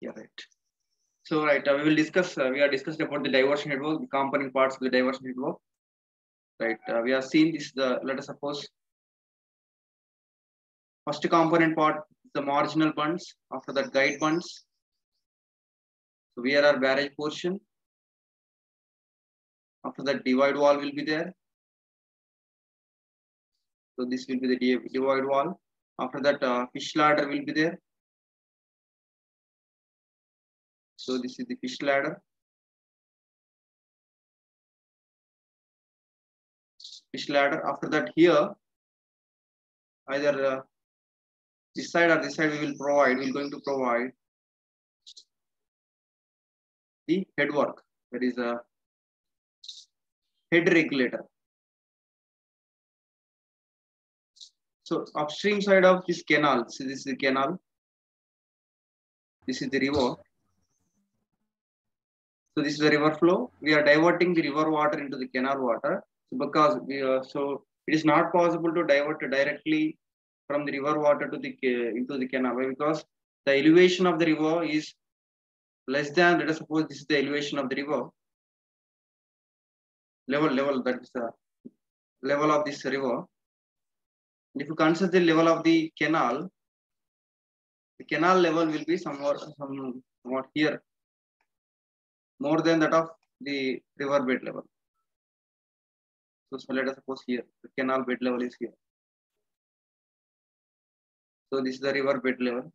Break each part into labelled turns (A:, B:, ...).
A: Yeah, right. So right, uh, we will discuss. Uh, we are discussed about the diversion network, the component parts of the diversion network. Right. Uh, we have seen this. The let us suppose first component part the marginal bunds. After that, guide bunds. So here are our barrage portion. After that, divide wall will be there. So this will be the divide wall. After that, uh, fish ladder will be there. So this is the fish ladder. Fish ladder. After that, here, either uh, this side or this side, we will provide. We're going to provide the headwork. That is a head regulator. So upstream side of this canal, see this is the canal. This is the river. So this is the river flow. We are diverting the river water into the canal water. So because we are, so it is not possible to divert directly from the river water to the into the canal. Because the elevation of the river is less than let us suppose this is the elevation of the river. Level level that is the level of this river. If you consider the level of the canal, the canal level will be somewhere somewhat here more than that of the river bed level. So, so let us suppose here the canal bed level is here. So this is the river bed level.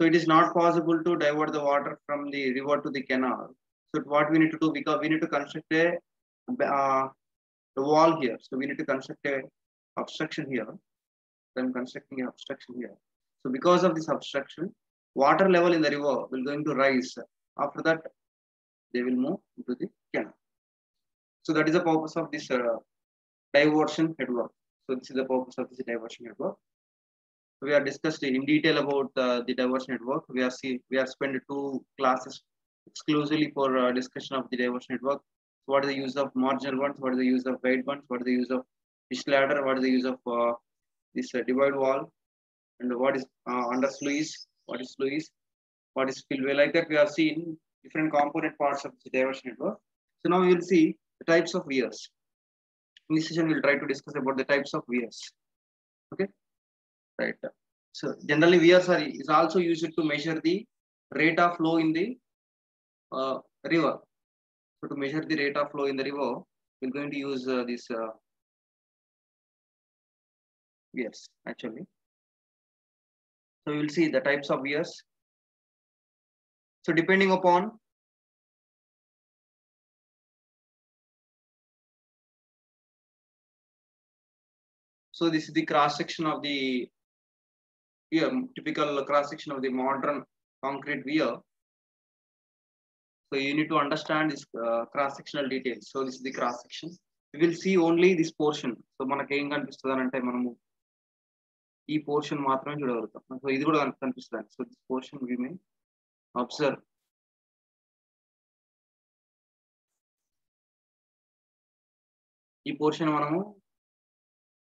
A: So it is not possible to divert the water from the river to the canal. So what we need to do because we need to construct a uh, wall here. So we need to construct a obstruction here. So I'm constructing an obstruction here. So because of this obstruction, water level in the river will going to rise. After that, they will move into the canal. So that is the purpose of this uh, diversion headwork. So this is the purpose of this diversion headwork. We are discussed in detail about uh, the diversion network. We are see we are spent two classes exclusively for uh, discussion of the diversion network. What is the use of marginal bunds? What is the use of guide bunds? What is the use of fish ladder? What is the use of uh, this divide wall? And what is under sluice? What is sluice? What is spillway? Like that, we have seen different component parts of the diversion network. So now we will see the types of weirs. In this session, we'll try to discuss about the types of weirs. Okay, right. So generally, weirs are is also used to measure the rate of flow in the uh, river. So to measure the rate of flow in the river, we're going to use uh, this uh, actually. So we will see the types of weirs. So depending upon so this is the cross section of the weir, typical cross section of the modern concrete weir. So you need to understand this uh, cross sectional details. So this is the cross section. We will see only this portion. So మనకి ఏం కనిపిస్తుంది అంటే మనము ఈ portion మాత్రమే చూడగలుగుతాం so ఇది కూడా కనిపిస్తుంది so this portion we May observe. ఈ పోర్షన్ మనము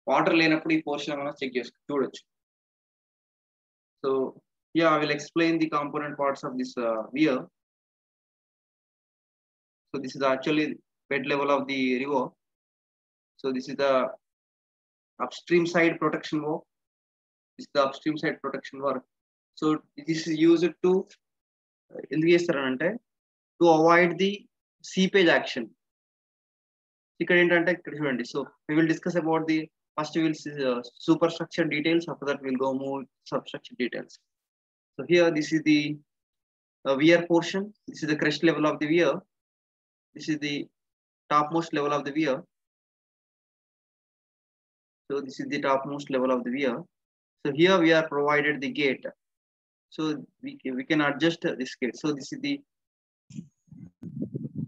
A: వాటర్ లేనప్పుడు ఈ పోర్షన్ మనం చెక్ చేసుకో చూడొచ్చు. So ya I will explain the component parts of this weir so this is actually bed level of the river so this is the upstream side protection work. This is the upstream side protection work. So this is used to to avoid the seepage action. So we will discuss about the first we will see the superstructure details after that we'll go more substructure details. So here this is the uh, portion. This is the crest level of the weir. This is the topmost level of the weir. So this is the topmost level of the weir. So here we are provided the gate. So we can, we can adjust this gate. So this is the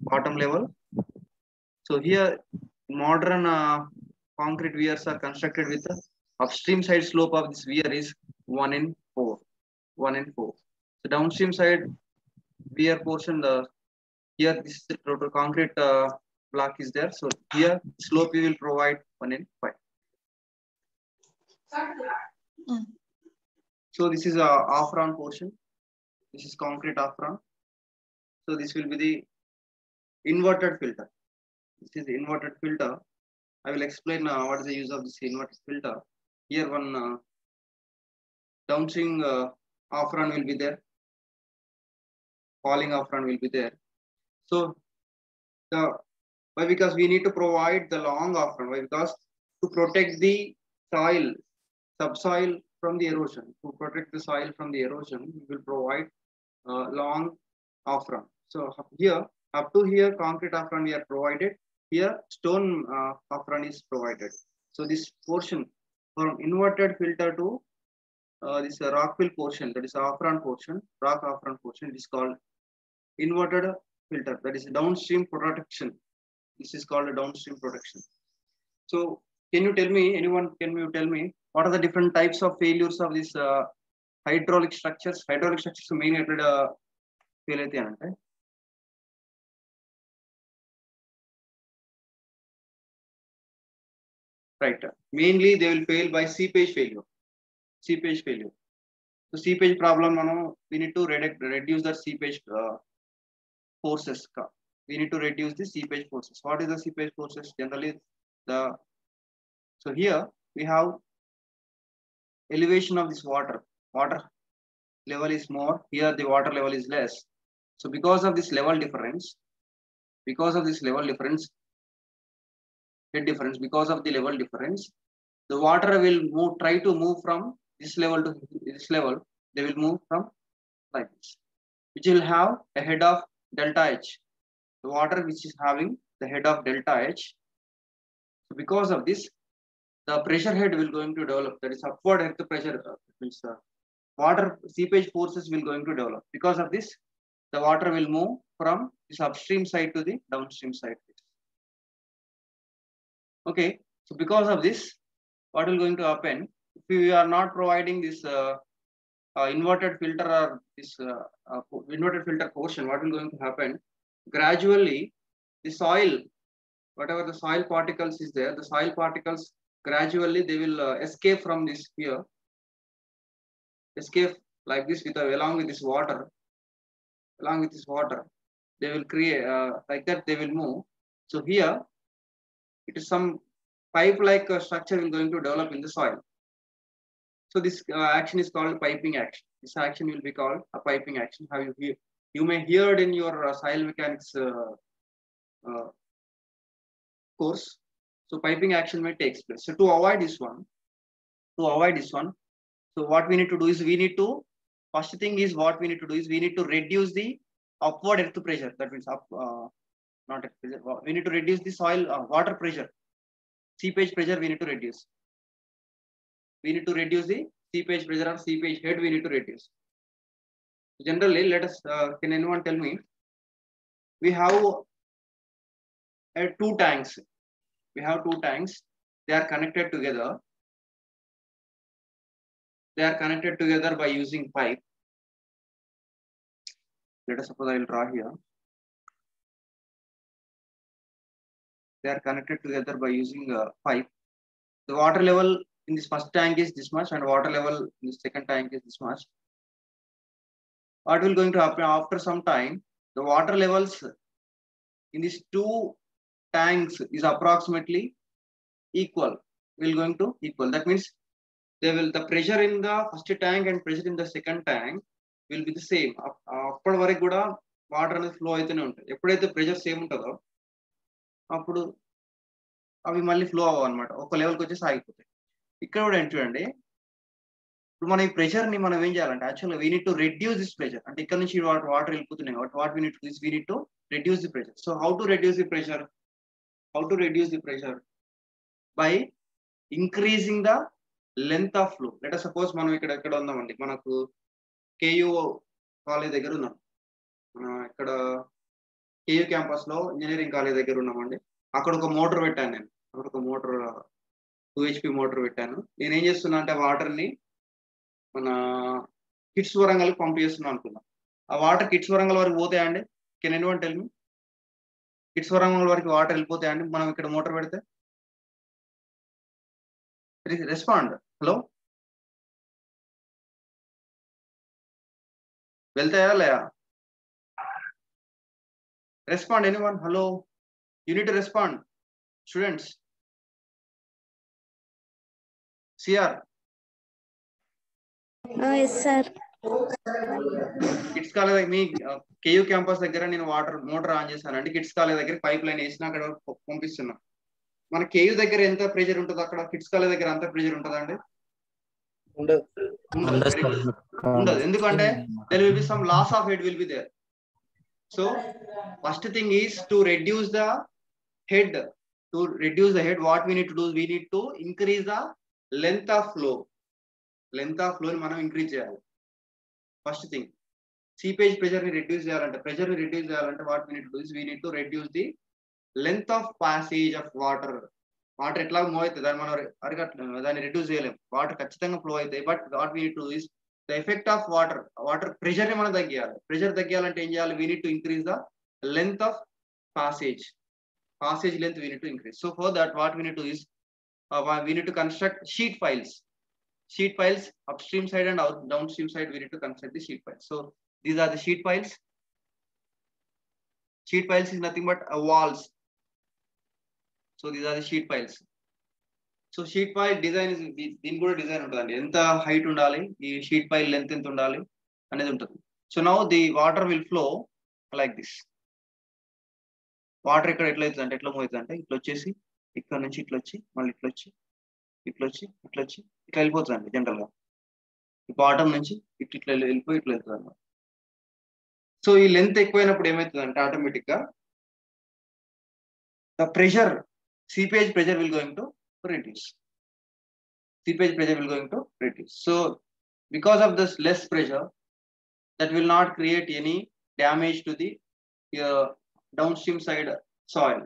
A: bottom level. So here modern uh, concrete weirs are constructed with the upstream side slope of this weir is one in four, one in four. So downstream side weir portion, the here this is the total concrete uh, block is there. So here slope we will provide one in five.
B: Mm.
A: So this is a off round portion. this is concrete apron. So this will be the inverted filter. This is inverted filter. I will explain uh, what is the use of this inverted filter. Here one uh, downstream uh, will be there. Falling apron will be there. So the why because we need to provide the long apron. Why because to protect the soil, subsoil from the erosion. To protect the soil from the erosion, we will provide uh, long apron. So here, up to here, concrete apron we are provided. Here, stone uh, apron is provided. So this portion from inverted filter to uh, this uh, rock fill portion, that is apron portion, rock apron portion, is called inverted filter. That is downstream protection. This is called a downstream protection. So can you tell me, anyone, can you tell me what are the different types of failures of these uh, hydraulic structures? Hydraulic structures main ఎక్కడ fail అయితే అంటే right mainly they will fail by seepage failure seepage failure so seepage problem మనం we need to reduce, reduce the seepage uh, forces we need to reduce the seepage forces what is the seepage forces generally the so here we have elevation of this water. Water level is more. Here the water level is less. So because of this level difference because of this level difference head difference because of the level difference the water will move try to move from this level to this level. They will move from like this which will have a head of delta h. The water which is having the head of delta h. So because of this the pressure head will going to develop. That is upward head pressure uh, means uh, water seepage forces will going to develop. Because of this the water will move from this upstream side to the downstream side. Okay so because of this what will going to happen? If we are not providing this uh, uh, inverted filter or this uh, uh, inverted filter portion what will going to happen? Gradually the soil whatever the soil particles is there the soil particles gradually they will uh, escape from this here escape like this with along with this water. Along with this water they will create uh, like that they will move. So here it is some pipe like uh, structure will going to develop in the soil. So this uh, action is called piping action. This action will be called a piping action. How you hear you may hear it in your uh, soil mechanics uh, uh, course so piping action may takes place. So to avoid this one to avoid this one so what we need to do is we need to first thing is what we need to do is we need to reduce the upward earth pressure. That means up uh, not earth pressure we need to reduce the soil uh, water pressure seepage pressure we need to reduce. We need to reduce the seepage pressure or seepage head we need to reduce. Generally let us uh, can anyone tell me? We have uh, two tanks we have two tanks. They are connected together. They are connected together by using pipe. Let us suppose i will draw here. They are connected together by using a pipe. The water level in this first tank is this much and water level in the second tank is this much. What will going to happen after some time the water levels in these two tanks is approximately equal. Will going to equal. That means they will the pressure in the first tank and pressure in the second tank will be the same. అప్పటి వరకు కూడా water అనేది flow అయితేనే ఉంటాయి. ఎప్పుడైతే pressure same ఉంటుందో అప్పుడు అవి మళ్ళీ ఫ్లో అవ్వ అనమాట ఒక లెవెల్కి వచ్చేసి ఆగిపోతాయి. ఇక్కడ కూడా ఏంటి చూడండి. ఇప్పుడు మన ఈ ప్రెషర్ని మనం ఏం చేయాలంటే యాక్చువల్గా we need to reduce this pressure అంటే ఇక్కడ నుంచి వాటర్ వాటర్ వెళ్ళిపోతున్నాయి what what we need this we need to reduce the pressure so how to reduce the pressure how to reduce the pressure by increasing the length of flow let suppose మనం ఇక్కడ ఎక్కడ ఉందామండి మనకు KU college దగ్గర ఉన్నాం. మన ఇక్కడ KU క్యాంపస్లో engineering college దగ్గర ఉన్నామండి. అక్కడ ఒక మోటార్ పెట్టాను నేను. అక్కడ ఒక మోటార్ టూ హెచ్పి మోటార్ పెట్టాను. నేను ఏం చేస్తున్నా అంటే వాటర్ని మన కిట్స్ వరంగల్ పంపిస్తున్నాను అనుకున్నా. ఆ వాటర్ కిడ్స్ వరంగల్ వరకు పోతాయండి can any one tell me KITS Warangal వరకు వాటర్ వెళ్ళిపోతాయండి మనం ఇక్కడ మోటార్ పెడితే? రెస్పాండ్ హలో వెళ్తాయా లేయా? Respond any one hello unit respond students CR
B: S sir
A: KITS college మీ కేయూ క్యాంపస్ దగ్గర నేను వాటర్ మోటార్ ఆన్ చేశాను. అండి కిడ్స్ కాలేజ్ దగ్గర పైప్ లైన్ వేసిన అక్కడ పంపిస్తున్నా. మన కేయూ దగ్గర ఎంత ప్రెజర్ ఉంటుంది అక్కడ కిడ్స్ కాలేజ్ దగ్గర అంత ప్రెషర్ ఉంటుందండి
C: ఉండదు.
A: ఎందుకంటే there will be some loss of head will be there so first thing is to reduce the head to reduce the head what we need to do we need to increase the length of flow length of flow మనం increase చేయాలి. First thing seepage ప్రెషర్ని reduce చేయాలంటే ప్రెషర్ని reduce చేయాలంటే what we need we need to reduce the length of passage of water water ఎట్లా move అవుతుంది దాన్ని మనం అరగట్లేదు దాన్ని రిడ్యూస్ చేయలేం వాటర్ ఖచ్చితంగా ఫ్లో అవుతాయి but what we need to is the effect of water water ప్రెషర్ని మనం తగ్గియాలి. ప్రెషర్ తగ్గియాలంటే ఏం చేయాలి? We need to increase the length of passage passage length we need to increase. So for that what we need to is we we to construct sheet piles. Sheet files upstream side and out downstream side. We need to consider the sheet files. So these are the sheet files. Sheet files is nothing but uh, walls. So these are the sheet files. So sheet pile design దీని కూడా design ఉంటుందండి ఎంత height ఉండాలి ఈ sheet file length ఎంత ఉండాలి అనేది ఉంటుంది so now the water will flow like this water ఇక్కడ ఎట్లా అవుతుంది అంటే ఎట్లా మూవ్ అవుతుంది అంటే ఇట్లా వచ్చేసి ఇక్కడ నుంచి ఇట్లా వచ్చి మళ్ళీ ఇట్లా వచ్చి ఇట్లా వచ్చి ఇట్లా వచ్చి ఇట్లా వెళ్ళిపోతుందండి జనరల్గా బాటం నుంచి ఇట్లా ఇట్లా వెళ్ళిపోయి ఇట్లా వెళ్తుంది సో ఈ లెంత్ ఎక్కువైనప్పుడు ఏమవుతుందంటే ఆటోమేటిక్గా the pressure seepage pressure will going to reduce seepage pressure will going to reduce so because of this less pressure that will not create any damage to the down stream side soil.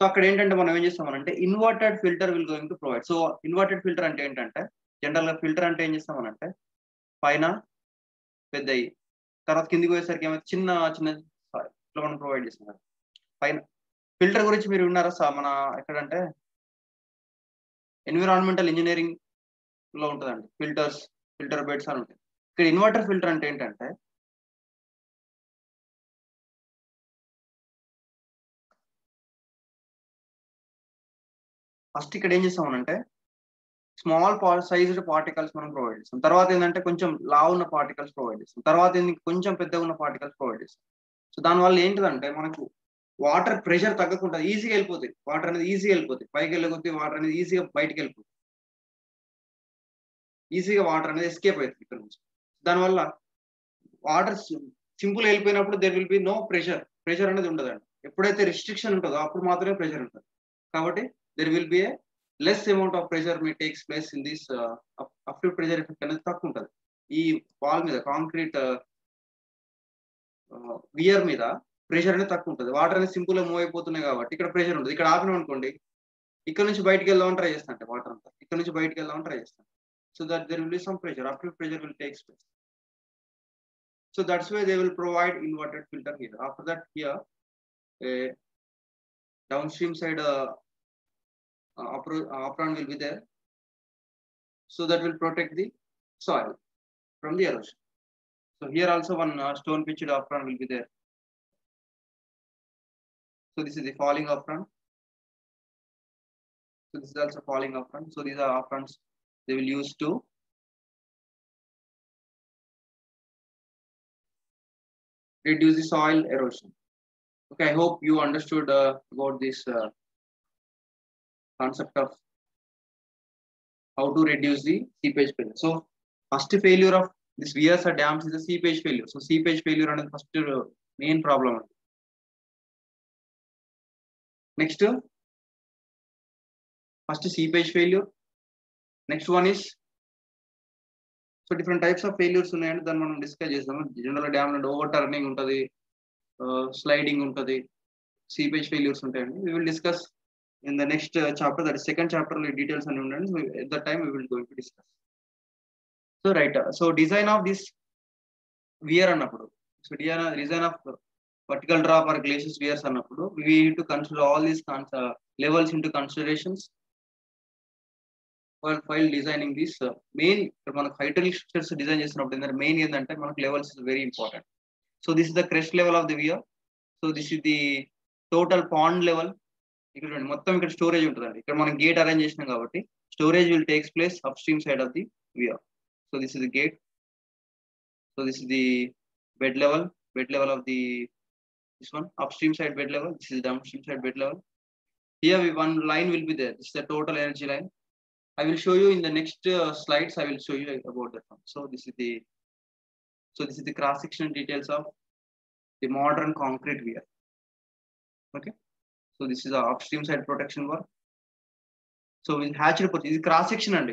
A: So అక్కడ ఏంటంటే మనం ఏం చేస్తామనంటే inverted filter will going to provide so inverted filter అంటే ఏంటంటే జనరల్గా filter అంటే ఏం చేస్తామనంటే పైన పెద్దయి తర్వాత కిందికి పోయేసరికి ఏమైతే చిన్న చిన్న ఇట్లా మనం ప్రొవైడ్ చేస్తున్నారు పైన. ఫిల్టర్ గురించి మీరు విన్నారా సార్? మన ఎక్కడంటే ఎన్విరాన్మెంటల్ ఇంజనీరింగ్లో ఉంటుందండి. ఫిల్టర్స్ ఫిల్టర్ బెడ్స్ అని ఉంటాయి. ఇక్కడ ఇన్వర్టర్ ఫిల్టర్ అంటే ఏంటంటే ఫస్ట్ ఇక్కడ ఏం చేస్తామనంటే స్మాల్ సైజ్డ్ పార్టికల్స్ మనం ప్రొవైడ్ చేస్తాం. తర్వాత ఏంటంటే కొంచెం లా ఉన్న పార్టికల్స్ ప్రొవైడ్ చేస్తాం. తర్వాత ఏంటి కొంచెం పెద్దగా ఉన్న పార్టికల్స్ ప్రొవైడ్ చేస్తాం. సో దానివల్ల ఏంటిదంటే మనకు వాటర్ ప్రెషర్ తగ్గకుండా ఈజీగా వెళ్ళిపోతుంది వాటర్ అనేది ఈజీగా వెళ్ళిపోతుంది పైకి వెళ్ళకొద్ది వాటర్ అనేది ఈజీగా బయటకు వెళ్ళిపోతుంది ఈజీగా వాటర్ అనేది ఎస్కేప్ అవుతుంది ఇక్కడ నుంచి. దానివల్ల వాటర్ సింపుల్ వెళ్ళిపోయినప్పుడు there will be no pressure pressure అనేది ఉండదండి. ఎప్పుడైతే రిస్ట్రిక్షన్ ఉంటుందో అప్పుడు మాత్రమే ప్రెషర్ ఉంటుంది. కాబట్టి there will be less less amount of pressure me place in this this uplift pressure effect అనేది తక్కువ ఉంటుంది ఈ వాల్ మీద కాంక్రీట్ వియర్ uh, uh, మీద ప్రెషర్ అనేది తక్కువ ఉంటుంది వాటర్ అనేది సింపుల్గా మూవ్ అయిపోతున్నాయి కాబట్టి ఇక్కడ ప్రెషర్ ఉంటుంది. ఇక్కడ ఆపినాం అనుకోండి ఇక్కడ నుంచి బయటకు వెళ్దామని ట్రై చేస్తాను అంటే వాటర్ అంతా. ఇక్కడ నుంచి బయటకు వెళ్దామని ట్రై చేస్తాను so that there will be some pressure uplift pressure will takes place so that's way they will provide inverted filter here after that here down stream side uh, uh, will be there. So that will protect the soil from the erosion. So here also one uh, stone pitched apron will be there. So this is the falling apron so this is also falling apron so these are aprons they will use to reduce the soil erosion. Okay i hope you understood uh, about this uh, concept of how to reduce the seepage failure so first failure of this wears or dams is a seepage failure so seepage failure and first uh, main problem next uh, first seepage failure next one is so different types of failures ఉన్నాయండి దాన్ని మనం discuss చేస్తాము general dam నుండి over turning ఉంటుంది sliding ఉంటుంది seepage failures ఉంటాయండి we will discuss in the next uh, chapter, that is second chapter, like details and units, at that time we will go into discuss. So, right, uh, so design of this weir and So, design of vertical drop or glacis weir and we need to consider all these uh, levels into considerations while while designing this uh, main hydraulic structures design is not in the main in the entire levels is very important. So, this is the crest level of the weir. So, this is the total pond level ఇక్కడ చూడండి మొత్తం ఇక్కడ storage ఉంటుందండి ఇక్కడ మనం gate arrange చేసినాం కాబట్టి storage will takes VR. So this is the gate. So this is the bed level, bed level of the this one upstream side bed level. This is downstream side bed level. Here we, one line will be there. This is the total energy line. I will show you in the next uh, slides. I will show you about that one. So this is the so this is the cross section details of the modern concrete weir. Okay. So this is the upstream side protection work so with hatched put this is cross section and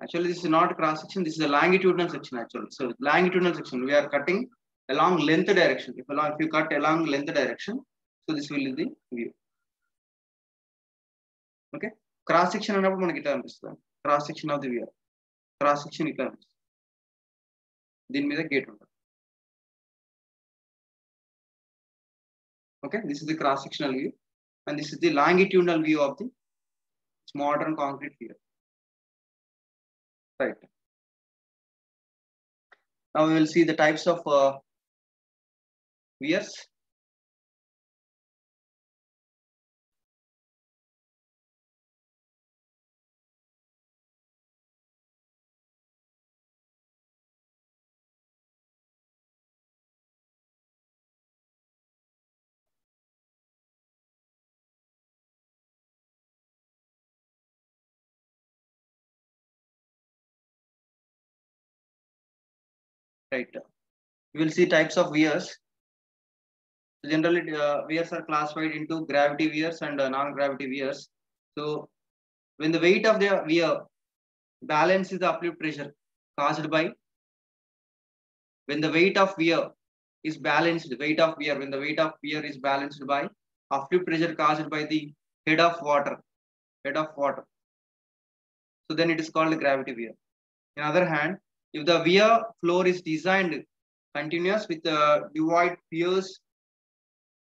A: Actually, this is not cross section. This is a longitudinal section actually. So longitudinal section, we are cutting along length direction. If along, if you cut along length direction, so this will be the view. Okay. Cross section అన్నప్పుడు మనకి ఇట్లా అనిపిస్తుంది cross section of the weir cross section ఇట్లా అనిపిస్తుంది దీని మీద gate ఉంటుంది Okay, this is the cross-sectional view, and this is the longitudinal view of the modern concrete pier. Right. Now we will see the types of uh, piers. Right. We will see types of weirs. Generally uh, are classified into gravity weirs and uh, non-gravity weirs. So when the weight of the weir balances the uplift pressure caused by when the weight of weir is balanced weight of weir when the weight of weir is balanced by uplift pressure caused by the head of water head of water. So then it is called gravity weir. In other hand if the weir floor is designed continuous with the divide piers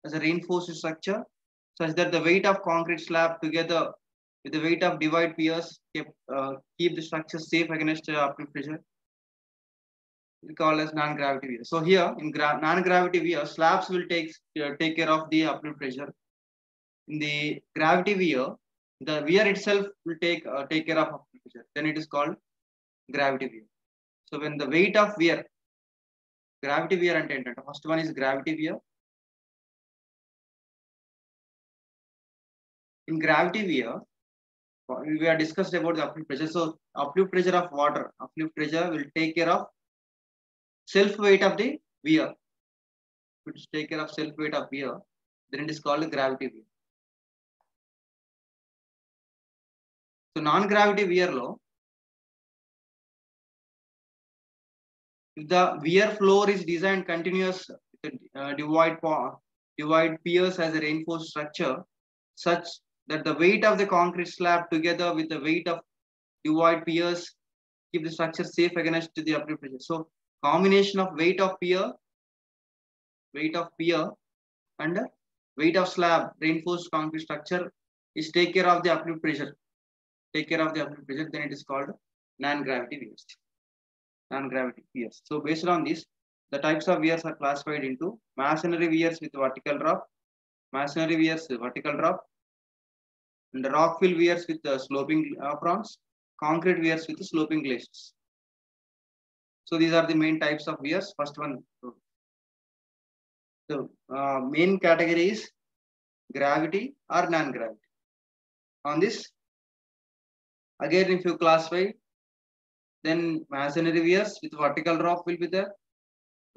A: as a reinforced structure such that the weight of concrete slab together with the weight of divide piers keep, uh, keep the structure safe against uh, uplift pressure It's called as non-gravity weir. So here in non-gravity weir, slabs will take uh, take care of the uplift pressure. In the gravity weir, the weir itself will take uh, take care of uplift pressure. Then it is called gravity weir. So when the weight of wear, gravity wear and ఏంటంటే first one is gravity wear. In gravity wear, we are discussed about the uplift pressure. So uplift pressure of water, uplift pressure will take care of self weight of the wear. Which take care of self weight of wear, then it is called gravity wear. So non-gravity wear law, if the weir floor is designed continuous uh, divide divide piers as a reinforced structure such that the weight of the concrete slab together with the weight of divide piers keep the structure safe against the uplift pressure. So combination of weight of pier, weight of pier and weight of slab reinforced concrete structure is take care of the uplift pressure. Take care of the uplift pressure, then it is called non-gravity weirs. Non-gravity weirs. So based on this, the types of weirs are classified into masonry weirs with vertical drop, masonry weirs vertical drop, and the rock fill weirs with uh, sloping aprons, concrete weirs with sloping glacis. So these are the main types of weirs. First one, the uh, main category is gravity or non-gravity. On this, again if you classify, then masonry weirs with vertical drop will be there,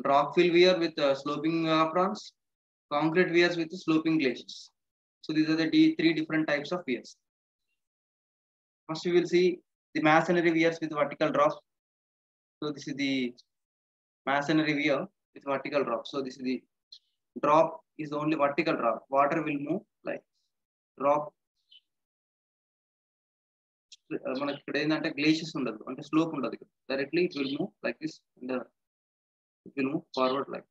A: rock fill weir with uh, sloping aprons, concrete weirs with sloping glacis. So these are the three different types of weirs. First we will see the masonry weirs with vertical drop. So this is the masonry weir with vertical drop. So this is the drop is only vertical drop. Water will move like drop. మనకి ఇక్కడ ఏంటంటే గ్లేషియస్ ఉండదు అంటే slope ఉండదు directly it will move like this and it will move forward like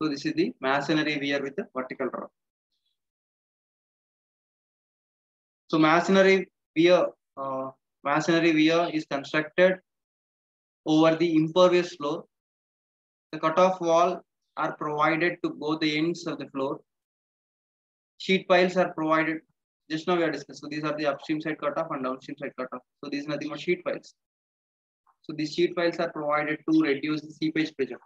A: so this is the masonry wear with the vertical drop So masonry weir, uh, masonry weir is constructed over the impervious floor. The cutoff wall are provided to both the ends of the floor. Sheet piles are provided. Just now we are discussed. So these are the upstream side cutoff and downstream side cutoff. So these are nothing but sheet piles. So these sheet piles are provided to reduce the seepage pressure.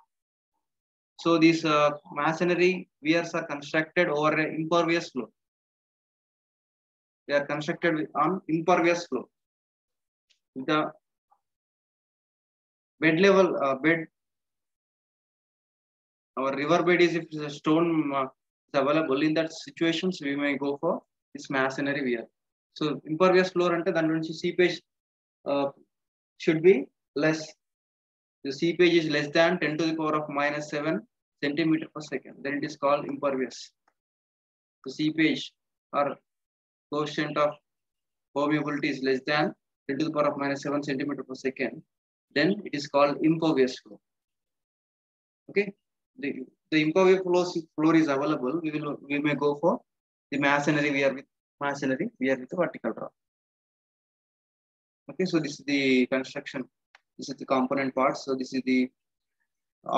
A: So these uh, masonry weirs are constructed over an impervious floor. They are constructed on impervious floor. The bed level, uh, bed, our river bed is if the stone uh, is available in that situations, we may go for this masonry weir. So impervious floor అంటే దాని నుంచి seepage uh, should be less. The seepage is less than 10 to the power of minus 7 centimeter per second. Then it is called impervious. The seepage or coefficient of permeability is less than 10 to the power of minus 7 centimeter per second. Then it is called impervious floor. Okay. The, the impervious floor, floor is available. We will we may go for the masonry weir with masonry weir with the vertical draw. Okay, so this is the construction. This is the component parts. So this is the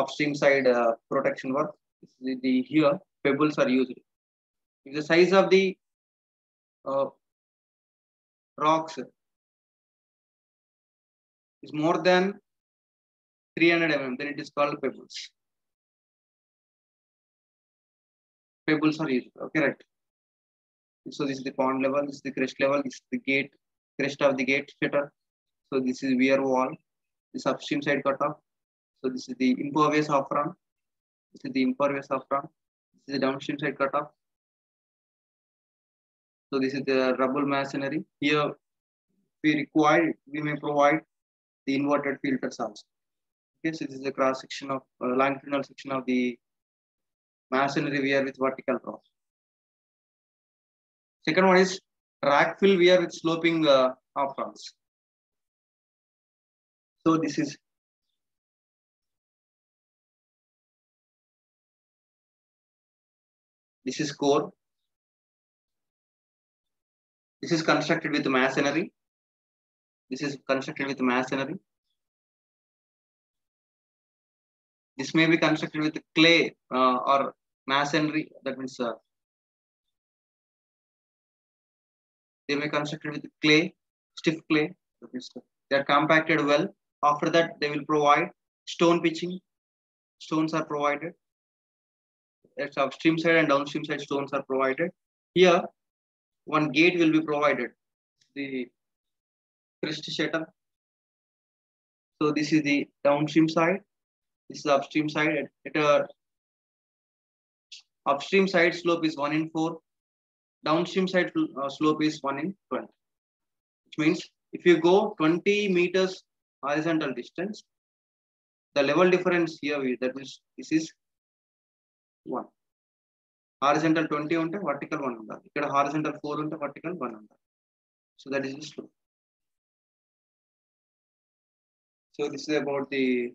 A: upstream side uh, protection work. This is the, the here pebbles are used. If the size of the uh, rocks is more than 300 mm, then it is called pebbles. Pebbles are used. Okay, right. So this is the pond level, this is the crest level, this is the gate, crest of the gate shutter. So this is weir wall, this upstream side cutoff. So this is the impervious apron. This is the impervious apron. This is the downstream side cutoff. So this is the rubble masonry. Here we require, we may provide the inverted filters also. Okay, so this is the cross section of uh, longitudinal section of the masonry weir with vertical cross. Second one is rock fill weir with sloping uh, ramps. So this is this is core. This is constructed with masonry. This is constructed with masonry. This may be constructed with clay uh, or masonry. That means uh, they may constructed with clay, stiff clay. They are compacted well. After that, they will provide stone pitching. Stones are provided. That's upstream side and downstream side stones are provided. Here, one gate will be provided. The crest shutter. So this is the downstream side. This is upstream side. At, at a upstream side slope is one in four downstream side uh, slope is 1 in 20, which means if you go 20 meters horizontal distance, the level difference here is that means this is 1. Horizontal 20 on the vertical 1 on the horizontal 4 on the vertical 1 on the. So that is the slope. So this is about the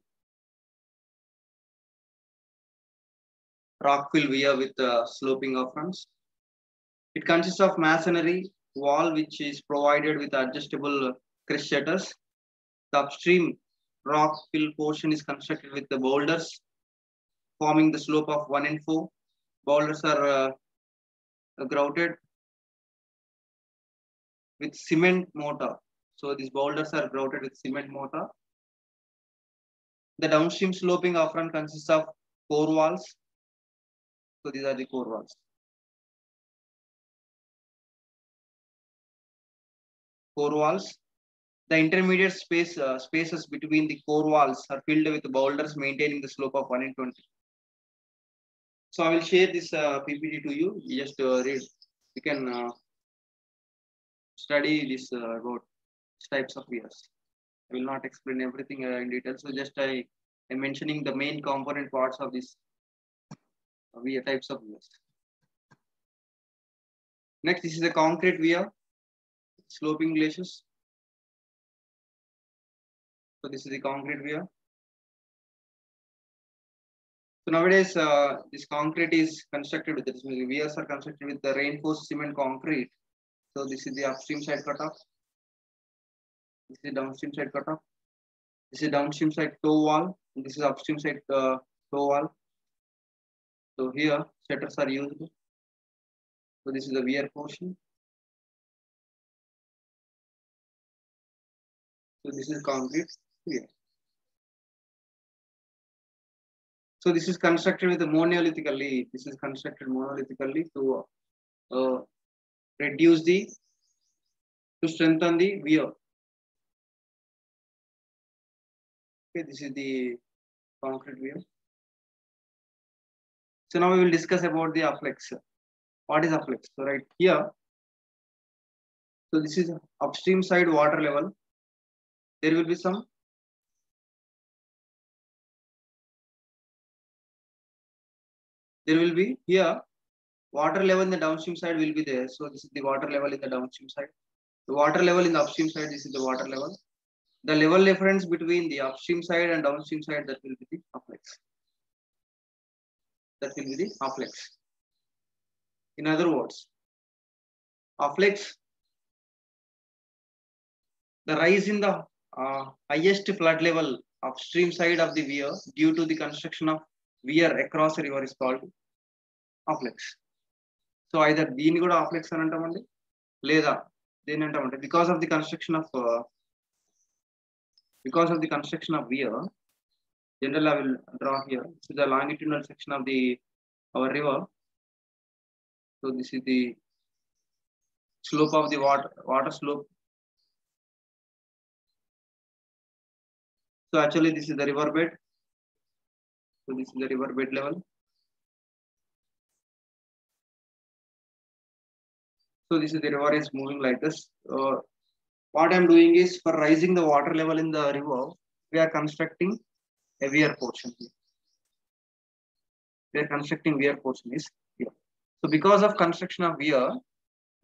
A: rock fill weir with the sloping aprons. It consists of masonry wall which is provided with adjustable crest shutters. The upstream rock fill portion is constructed with the boulders forming the slope of 1 and 4. Boulders are uh, grouted with cement mortar. So these boulders are grouted with cement mortar. The downstream sloping apron consists of core walls. So these are the core walls. Core walls. The intermediate space uh, spaces between the core walls are filled with boulders maintaining the slope of 1 in 20. So I will share this uh, PPT to you. You just uh, read. You can uh, study this uh, about types of weirs. I will not explain everything uh, in detail. So just I am mentioning the main component parts of this weir types of weirs. Next, this is a concrete weir, sloping glacis. So this is the concrete we weir. So nowadays, uh, this concrete is constructed with this. Weirs are constructed with the reinforced cement concrete So this is the upstream side cutoff. This is downstream side cutoff. This is downstream side toe wall. This is upstream side uh, toe wall. So here shutters are used. So this is the weir portion. So this is concrete here. So this is constructed with a monolithically. This is constructed monolithically to uh, reduce the to strengthen the weir. Okay, this is the concrete weir. So now we will discuss about the afflux. What is afflux? So right here. So this is upstream side water level. There will be some there will be here water level in the downstream side will be there. So this is the water level in the downstream side. The water level in the upstream side, this is the water level. The level difference between the upstream side and downstream side, that will be the afflux. That will be the afflux. In other words, afflux, the rise in the uh, highest flood level upstream side of the weir due to the construction of weir across a river is called afflex. So either దీన్ని కూడా ఆఫ్లెక్స్ అని అంటామండి లేదా దేని అంటామంటే because of the construction of because of the construction of we're general I will draw here this is the longitudinal section of the hour river so this is the slope of the water water slope so actually this is the river bed so this is the river bed level So this is the river is moving like this. Uh, what I'm doing is for rising the water level in the river, we are constructing a weir portion here. We are constructing weir portion is here. So because of construction of weir,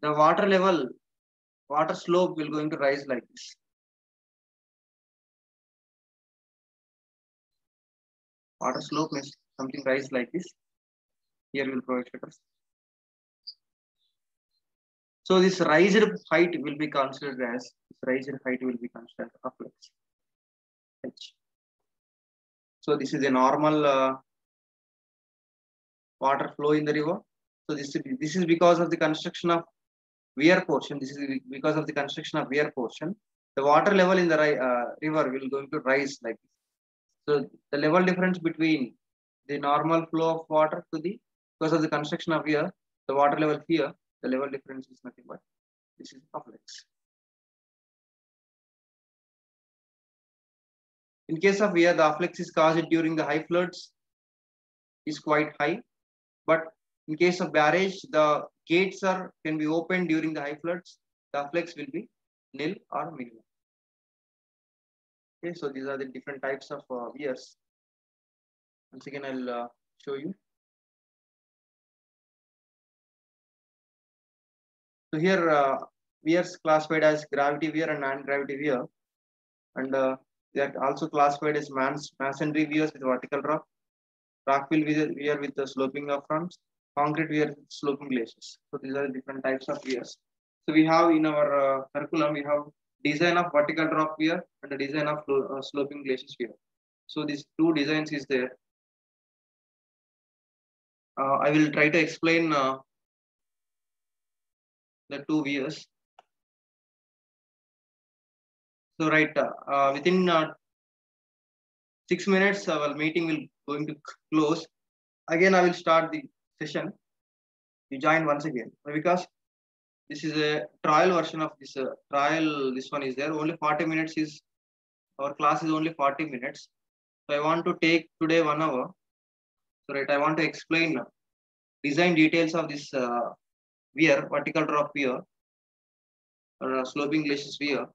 A: the water level, water slope will going to rise like this. Water slope means something rise like this. Here we'll provide shutters. So this rised height will be considered as this rised height will be considered afflux. H. So this is a normal uh, water flow in the river. So this is, this is because of the construction of weir portion. This is because of the construction of weir portion. The water level in the uh, river will going to rise like this. So the level difference between the normal flow of water to the because of the construction of here, the water level here the level difference is nothing but this is afflux. In case of here, the afflux is caused during the high floods is quite high, but in case of barrage, the gates are can be opened during the high floods. The afflux will be nil or minimum. Okay, so these are the different types of uh. Once again, I'll uh, show you. So here uh, classified as gravity weir and non-gravity weir, and uh, they are also classified as mans masonry weirs with vertical rock, rock rockfill weir with the sloping aprons, concrete weir with sloping glacis. So these are the different types of weirs. So we have in our uh, curriculum we have design of vertical drop weir and the design of uh, sloping glacis weir. So these two designs is there. Uh, I will try to explain uh, the two weirs. So right, uh, within uh, six minutes, our meeting will going to close. Again, I will start the session. You join once again because this is a trial version of this uh, trial. This one is there. Only 40 minutes is our class is only 40 minutes. So I want to take today one hour. So right, I want to explain design details of this uh, weir, vertical drop weir, or uh, sloping glacis weir.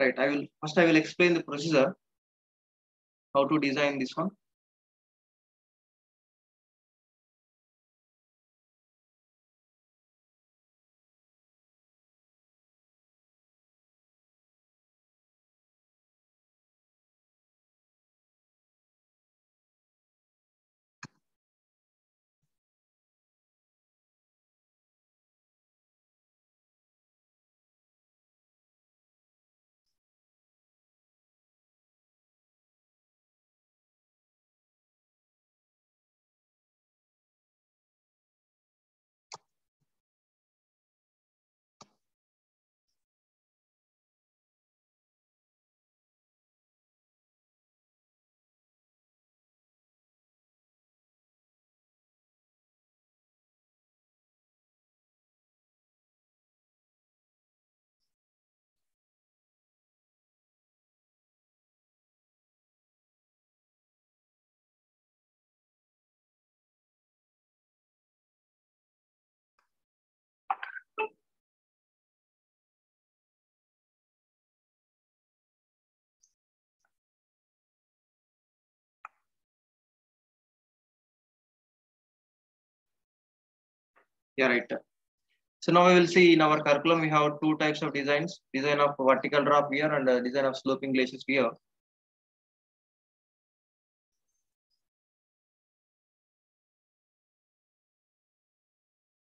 A: Right, I will first I will explain the procedure, how to design this one. Yeah, right. So now we will see in our curriculum, we have two types of designs, design of vertical drop weir and uh, design of sloping glacis weir.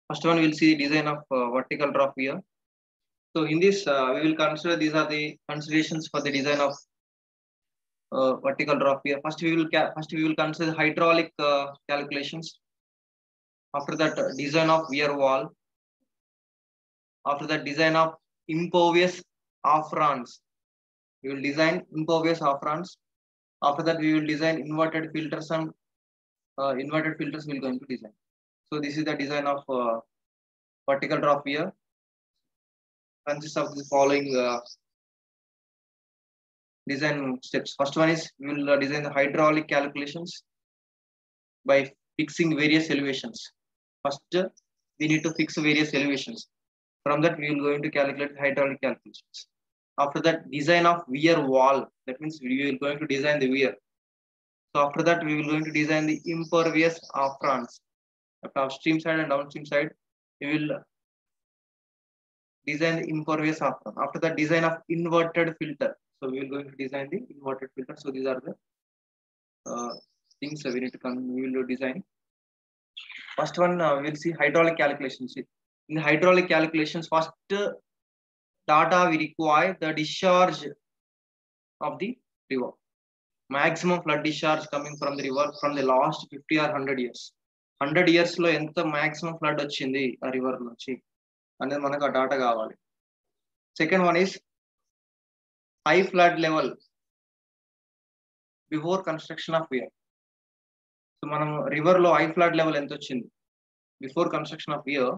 A: First one, we'll see design of uh, vertical drop weir. So in this, uh, we will consider these are the considerations for the design of uh, vertical drop weir. First, we will first we will consider hydraulic uh, calculations. After that, uh, design of weir wall. After that, design of impervious aprons. We will design impervious aprons. After that, we will design inverted filters and uh, inverted filters we will going to design. So this is the design of uh, vertical drop weir. Consists of the following uh, design steps. First one is we will uh, design the hydraulic calculations by fixing various elevations. First, we need to fix various elevations. From that, we will going to calculate hydraulic calculations. After that, design of weir wall. That means we will going to design the weir. So after that, we will going to design the impervious aprons. After upstream side and downstream side, we will design the impervious apron. After that, design of inverted filter. So we will going to design the inverted filter. So these are the uh, things we need to come. We will design. First one will see hydraulic calculations in hydraulic calculations first data we require the discharge of the river maximum flood discharge coming from the river from the last fifty or hundred years hundred ఇయర్స్లో ఎంత maximum flood వచ్చింది ఆ river నుంచి అనేది మనకు ఆ data కావాలి. Second one is high flood level before construction of year so మనం రివర్ లో హై ఫ్లడ్ లెవెల్ ఎంత వచ్చింది before construction of year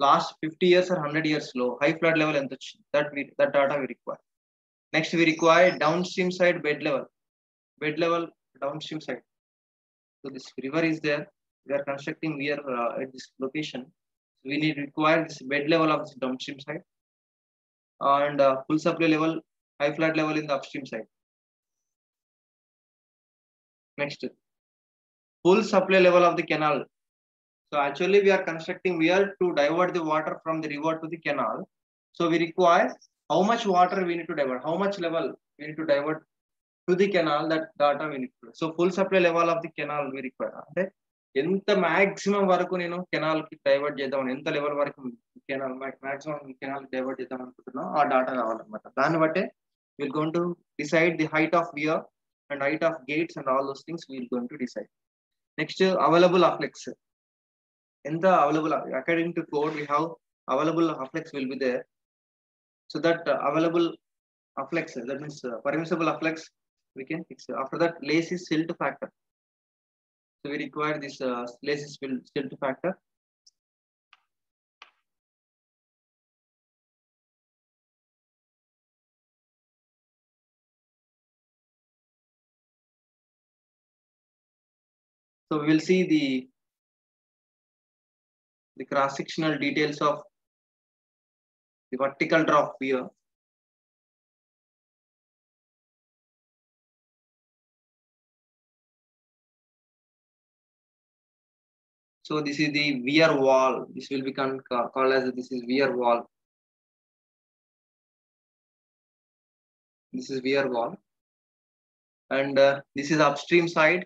A: last fifty years or hundred years లో హై ఫ్లడ్ లెవెల్ ఎంత వచ్చింది that that data we require next we require down stream side bed level bed level down stream side so this river is there we are constructing weir uh, at this location. We need require this bed level of the downstream side and uh, full supply level, high flood level in the upstream side. Next, Full supply level of the canal. So actually we are constructing weir to divert the water from the river to the canal. So we require how much water we need to divert, how much level we need to divert to the canal that data we need to. So full supply level of the canal we require. Okay? ఎంత maximum వరకు నేను కెనాల్కి divert చేద్దాం ఎంత level వరకు canal maximum canal divert చేద్దాం అనుకుంటున్నాం ఆ data కావాలన్నమాట దాన్ని బట్టే will gone to decide the height of weir and height of gates and all those things will gone to decide Next, available afflux. In the available, according to code, we have available afflux will be there. So that uh, available afflux, that means uh, permissible afflux, we can fix. After that, Lacey silt factor. So we require this uh, Lacey silt factor. So we will see the the cross-sectional details of the vertical drop here. So this is the weir wall. This will become called as this is weir wall. This is weir wall. And uh, this is upstream side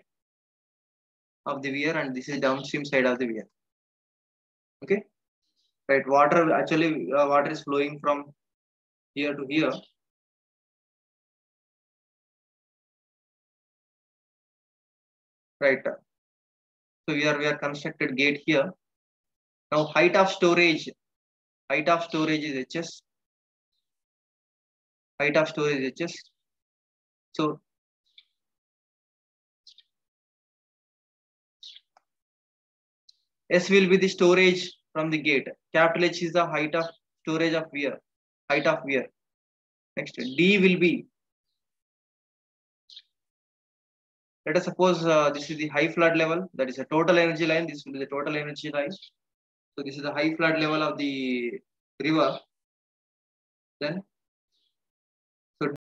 A: of the weir and this is downstream side of the weir. Okay. Right. Water actually uh, water is flowing from here to here. Right. So we are we are constructed gate here. Now height of storage, height of storage is HS. Height of storage is HS. So S will be the storage from the gate. Capital H is the height of storage of weir, height of weir. Next D will be let us suppose uh, this is the high flood level that is a total energy line this will be the total energy line so this is the high flood level of the river then